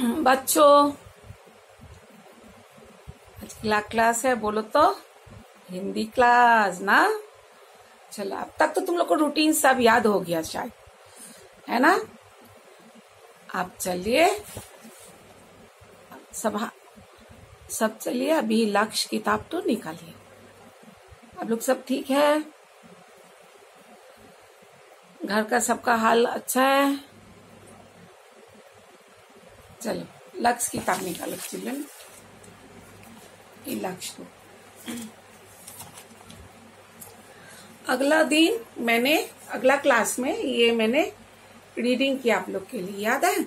बच्चों, आज क्या क्लास है, बोलो तो। हिंदी क्लास, ना? चलो, अब तक तो तुम लोग को रूटीन सब याद हो गया शायद, है ना? अब चलिए, सब सब चलिए, अभी लक्ष्य किताब तो निकालिए। अब लोग सब ठीक है? घर का सबका हाल अच्छा है? चलो लक्ष्य किताब निकालो चिल्ड्रन लक्ष्य को अगला दिन मैंने, अगला क्लास में ये मैंने रीडिंग किया आप लोग के लिए, याद है?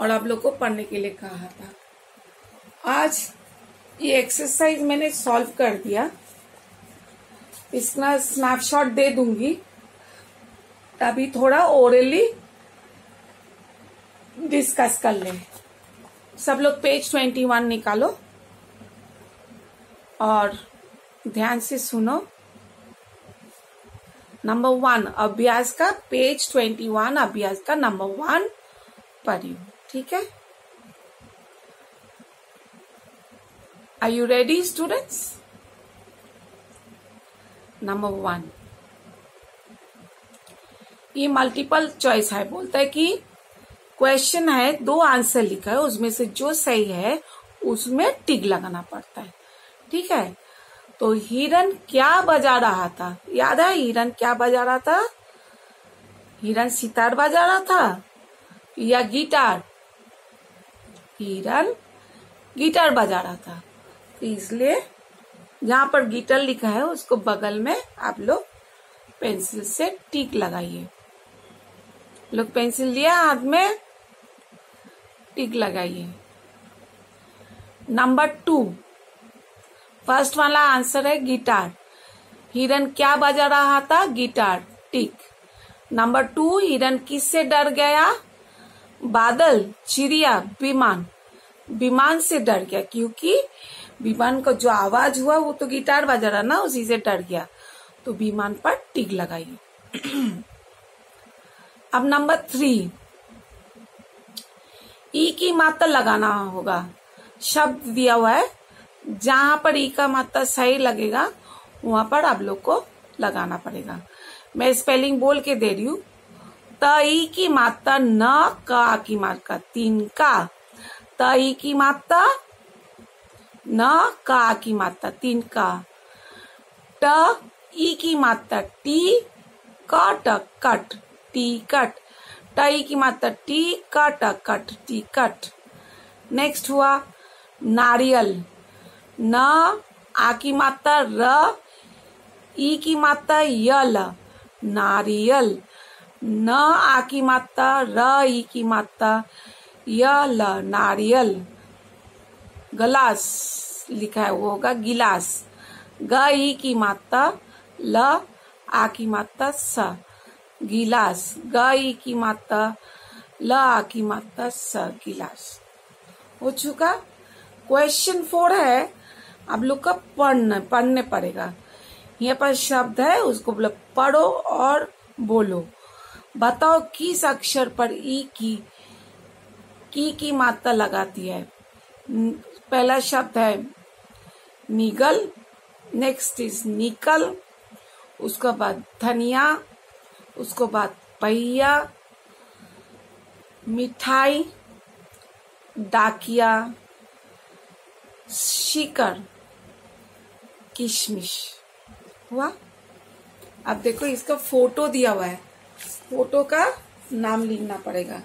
और आप लोग को पढ़ने के लिए कहा था। आज ये एक्सरसाइज मैंने सॉल्व कर दिया। इसका स्नैपशॉट दे दूँगी। तभी थोड़ा ओरली डिस्कस कर ले। सब लोग पेज ट्वेंटी वन निकालो और ध्यान से सुनो। नंबर वन, अभ्यास का पेज ट्वेंटी वन, अभ्यास का नंबर वन पढ़ियो, ठीक है? Are you ready students number one ये मल्टीपल चॉइस है, बोलता है कि क्वेश्चन है, दो आंसर लिखा है, उसमें से जो सही है, उसमें टिक लगाना पड़ता है। ठीक है? तो हिरन क्या बजा रहा था? याद है हिरन क्या बजा रहा था? हिरन सितार बजा रहा था या गिटार? हिरन गिटार बजा रहा था। तो इसलिए जहाँ पर गिटार लिखा है, उसको बगल में आप लोग पेंसिल से टिक लगाइए। लोग पेंसिल लिया हाथ में टिक लगाइए। नंबर टू फ़र्स्ट वाला आंसर है गिटार हिरन क्या बजा रहा था? गिटार टिक नंबर टू हिरन किससे डर गया? बादल, चिड़िया, विमान. विमान से डर गया, क्योंकि विमान का जो आवाज़ हुआ, वो तो गिटार बजा रहा ना, उसी से डर गया। तो विमान पर टिक लगाइए। अब नंबर थ्री ई की मात्रा लगाना होगा। शब्द दिया हुआ है, जहाँ पर ई का मात्रा सही लगेगा, वहाँ पर आप लोग को लगाना पड़ेगा। मैं स्पेलिंग बोल के दे रही हूँ। तई की मात्रा न का की मात्रा तीन का। तई की मात्रा न का की मात्रा तीन का। ट ई की मात्रा टी कट कट, टी, कट। टई की मात्रा टी कट कट टी कट नेक्स्ट हुआ नारियल। न, आ की मात्रा, र, ई की मात्रा, यल। नारियल। न, आ की मात्रा, र, ई की मात्रा, यल। नारियल। गलास, लिखा है वो होगा गिलास। ग, ई की मात्रा, ल, आ की मात्रा, स। गिलास ग ई की मात्रा ल की मात्रा स गिलास। हो चुका? क्वेश्चन फोर है। आप लोग का पढ़ना, पढ़ने पड़ेगा। यहाँ पर शब्द है, उसको बोलो, पढ़ो और बोलो। बताओ, किस अक्षर पर ई की की की मात्रा लगाती है? पहला शब्द है, निगल नेक्स्ट इज़ निकल, उसके बाद धनिया उसको बाद पहिया, मिठाई, डाकिया, शिकर, किशमिश। हुआ? अब देखो, इसका फ़ोटो दिया हुआ है। फ़ोटो का नाम लिखना पड़ेगा।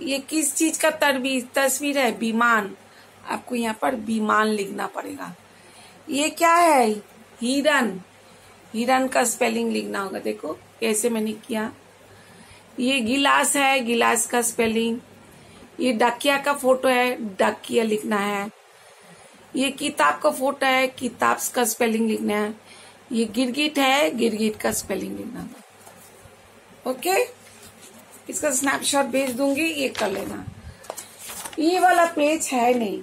ये किस चीज़ का तरबीज तस्वीर है? विमान। आपको यहाँ पर विमान लिखना पड़ेगा। ये क्या है? हिरन। हिरन का स्पेलिंग लिखना होगा। देखो कैसे मैंने किया? ये गिलास है, गिलास का स्पेलिंग ये डकिया का फ़ोटो है, डकिया लिखना है. ये किताब का फ़ोटो है, किताब का स्पेलिंग लिखना है. ये गिरगिट है, गिरगिट का स्पेलिंग लिखना है. ओके इसका स्नैपशॉट भेज दूँगी, ये कर लेना. ये वाला पेज है नहीं.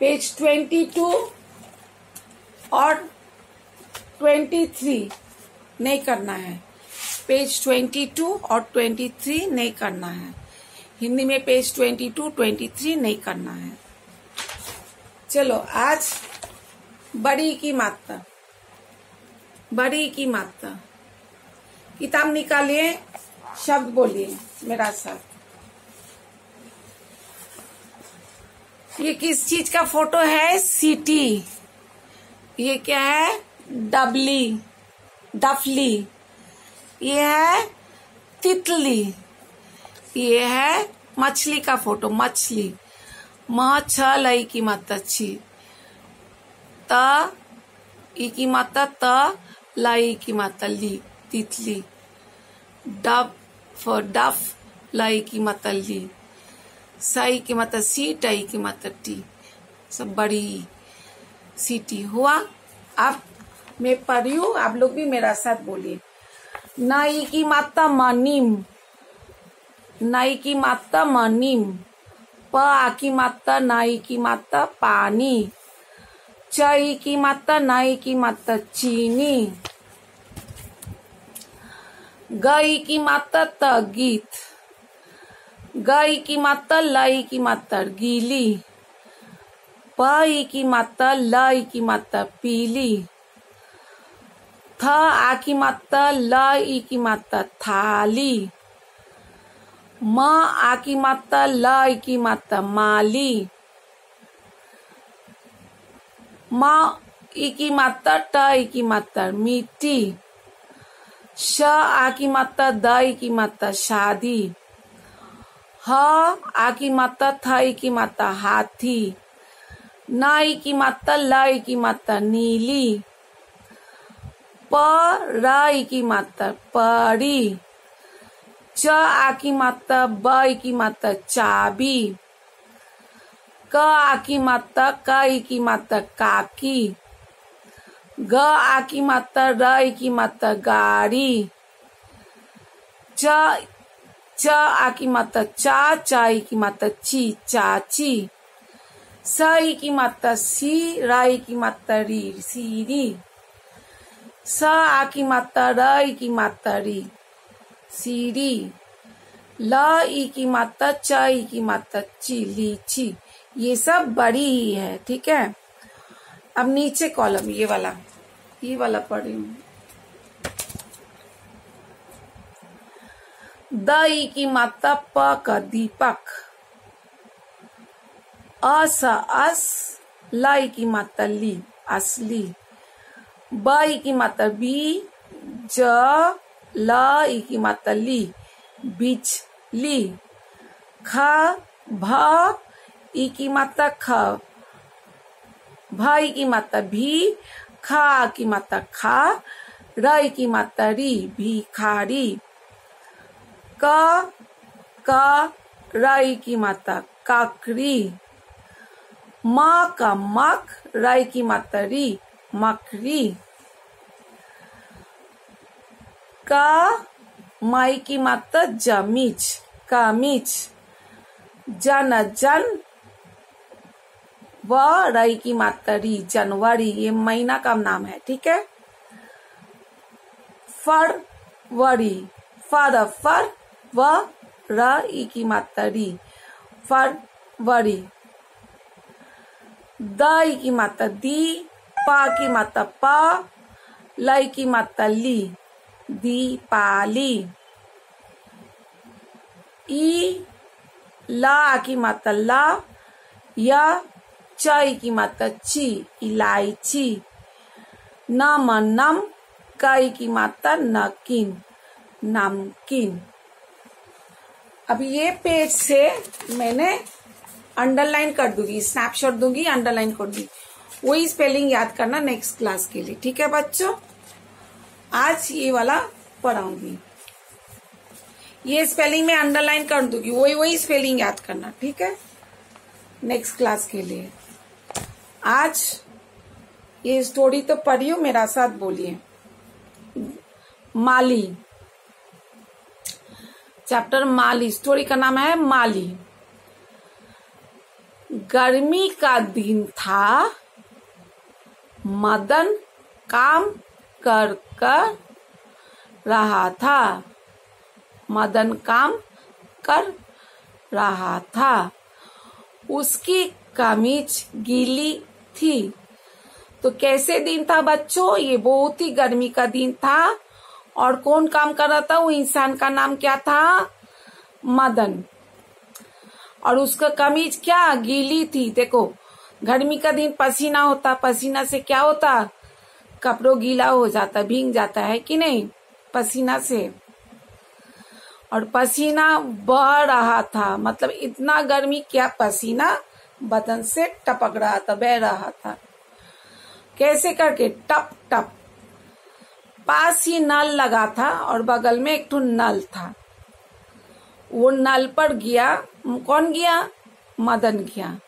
पेज ट्वेंटी टू और ट्वेंटी थ्री नहीं करना है। पेज ट्वेंटी टू और ट्वेंटी थ्री नहीं करना है। हिंदी में page twenty two twenty three नहीं करना है। चलो, आज बड़ी की मात्रा, बड़ी की मात्रा। किताब निकालिए, शब्द बोलिए, मेरा साथ। ये किस चीज़ का फ़ोटो है? सीटी ये क्या है? डबली, डफली। ये है तितली। ये है मछली का फ़ोटो, मछली। म छ लई की मात्रा छी त, ई की मात्रा त, लाई की मात्रा ली, तितली। डब फॉर डफ, लाई की मात्रा ली। सई की मात्रा सी, टई की मात्रा टी। सब बड़ी सीटी हुआ। अब मैं पढ़ी हूँ, आप लोग भी मेरा साथ बोलिए। नाई की माता मनीम। नाई की माता मनीम। प आ की मात्रा नाई की माता पानी। चई की माता, नाई की माता चीनी। गई की माता त गीत गई की माता, लई की माता गीली। पई की माता, लई की माता पीली। थ आ की मात्रा ल ई की मात्रा थाली म आ की मात्रा ल ई की मात्रा माली म ई की मात्रा ट ई की मात्रा मिट्टी श आ की मात्रा द ई की मात्रा शादी ह आ की मात्रा थ ई की मात्रा हाथी न ई की मात्रा ल ई की मात्रा नीली प र की मात्रा परी च आ की मात्रा ब की मात्रा चाबी क आ की मात्रा क की मात्रा काकी ग आ की मात्रा र की मात्रा गाड़ी च च आ की मात्रा चा चा की मात्रा ची, चाची स ई की मात्रा सी, रा। ई की मात्रा री सीरी स आ की मात्रा र ई की मात्रा री सीरी ल ई की मात्रा च ई की मात्रा ची लीची ये सब बड़ी ही है, ठीक है? अब नीचे कॉलम ये वाला। ये वाला पढ़ी हूँ। द ई की मात्रा प का दीपक। अस अस, ल ई की मात्रा ली, असली। ब ई की मात्रा बी, ज, ल ई की मात्रा ली, बीच, ली। ख, भ ई की मात्रा ख। भ ई की मात्रा भी, ख की मात्रा खा, र ई की मात्रा री। भिखारी क क, र ई की मात्रा काकरी। म, का, मक, र ई की मात्रा री। मकरी का माई की मात्रा जमीच कामिच जन जन व रई की मात्रा री, जनवरी, ये महीना का नाम है, ठीक है? फरवरी फर फर व र ई की मात्रा री, फरवरी। द की मात्रा दी पा की मात्रा पा लई की मात्रा ली दीपाली ई ला की मात्रा ला या चई की मात्रा ची इलायची नम नम कई की मात्रा नकीन नमकीन अब ये पेज से मैंने अंडरलाइन कर दूँगी स्नैपशॉट दूँगी अंडरलाइन कर दूँगी। वही स्पेलिंग याद करना नेक्स्ट क्लास के लिए। ठीक है बच्चों? आज ये वाला पढ़ाऊँगी। ये स्पेलिंग में अंडरलाइन कर दूँगी। वही वही स्पेलिंग याद करना, ठीक है? नेक्स्ट क्लास के लिए। आज ये स्टोरी तो पढ़ियो मेरा साथ बोलिए। माली। चैप्टर माली। स्टोरी का नाम है माली। गर्मी का दिन था। मदन काम कर कर रहा था। मदन काम कर रहा था। उसकी कमीज गीली थी। तो कैसे दिन था बच्चों? ये बहुत ही गर्मी का दिन था। और कौन काम कर रहा था? वो इंसान का नाम क्या था? मदन। और उसका कमीज क्या? गीली थी। देखो गर्मी का दिन पसीना होता, पसीना से क्या होता? कपड़ों गीला हो जाता, भींग जाता, है कि नहीं? पसीना से। और पसीना बह रहा था मतलब इतना गर्मी, क्या पसीना बदन से टपक रहा था, बह रहा था। कैसे करके? टप टप। पास ही नल लगा था और बगल में एक नल था। वो नल पर गया, कौन गया? मदन गया।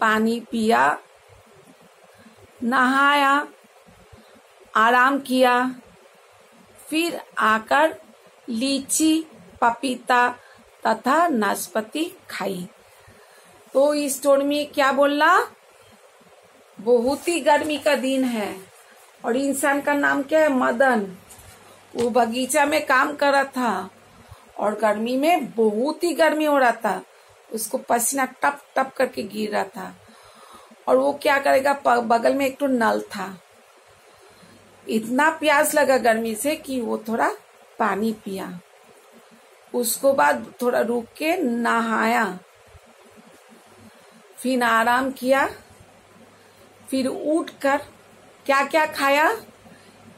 पानी पिया, नहाया, आराम किया, फिर आकर लीची, पपीता तथा नाशपति खाई। तो इस स्टोरी में क्या बोलना बहुत ही गर्मी का दिन है और इंसान का नाम क्या है? मदन। वो बगीचा में काम कर रहा था और गर्मी में बहुत ही गर्मी हो रहा था। उसको पसीना टप टप करके गिर रहा था। और वो क्या करेगा? बगल में एक तो नल था। इतना प्यास लगा गर्मी से कि वो थोड़ा पानी पिया। उसको बाद थोड़ा रुक के नहाया। फिर आराम किया। फिर उठ कर क्या क्या खाया?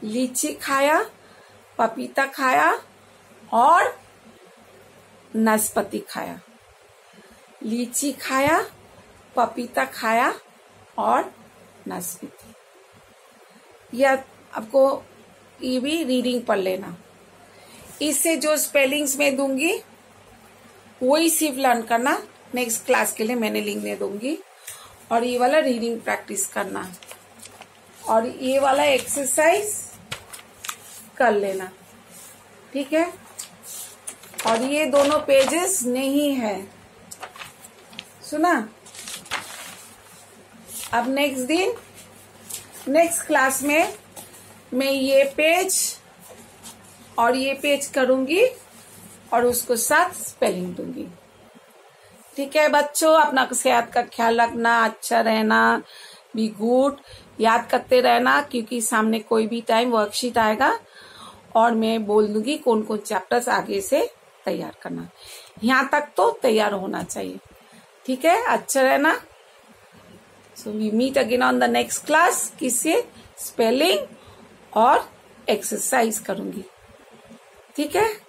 लीची खाया, पपीता खाया और नाशपति खाया। लीची खाया, पपीता खाया और नाशपति यह आपको ये भी रीडिंग पढ़ लेना। इससे जो स्पेलिंग्स में दूँगी, वही सिर्फ़ लर्न करना। नेक्स्ट क्लास के लिए मैंने लिखने दूँगी। और ये वाला रीडिंग प्रैक्टिस करना। और ये वाला एक्सरसाइज कर लेना। ठीक है? और ये दोनों पेजेस नहीं है। सुना? अब नेक्स्ट दिन नेक्स्ट क्लास में मैं ये पेज और ये पेज करूँगी और उसको साथ स्पेलिंग दूँगी। ठीक है बच्चों, अपना सेहत का ख्याल रखना अच्छा रहना बी गुड याद करते रहना, क्योंकि सामने कोई भी टाइम वर्कशीट आएगा और मैं बोल दूँगी कौन कौन चैप्टर्स आगे से तैयार करना। यहाँ तक तो तैयार होना चाहिए। ठीक है? अच्छा रहना so we meet again on the next class किससे स्पेलिंग और एक्सरसाइज करूँगी। ठीक है?